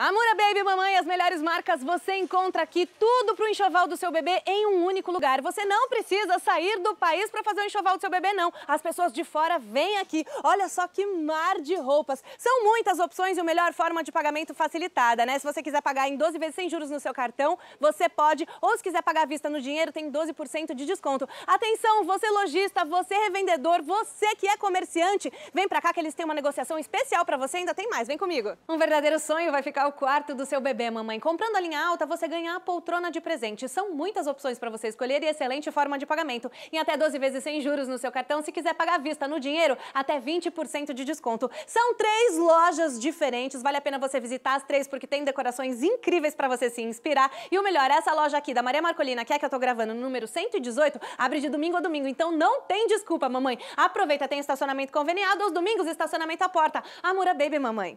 Amura Baby Mamãe, as melhores marcas você encontra aqui tudo pro enxoval do seu bebê em um único lugar. Você não precisa sair do país para fazer o enxoval do seu bebê, não. As pessoas de fora vêm aqui. Olha só que mar de roupas. São muitas opções e a melhor forma de pagamento facilitada, né? Se você quiser pagar em 12 vezes sem juros no seu cartão, você pode. Ou se quiser pagar à vista no dinheiro, tem 12% de desconto. Atenção, você lojista, você revendedor, você que é comerciante, vem pra cá que eles têm uma negociação especial para você. Ainda tem mais, vem comigo. Um verdadeiro sonho vai ficar o quarto do seu bebê, mamãe. Comprando a linha alta, você ganha a poltrona de presente. São muitas opções para você escolher e excelente forma de pagamento. Em até 12 vezes sem juros no seu cartão, se quiser pagar à vista no dinheiro, até 20% de desconto. São três lojas diferentes, vale a pena você visitar as três porque tem decorações incríveis para você se inspirar. E o melhor, essa loja aqui da Maria Marcolina, que é que eu tô gravando, no número 118, abre de domingo a domingo, então não tem desculpa, mamãe. Aproveita, tem estacionamento conveniado, aos domingos estacionamento à porta. Amura Baby, mamãe.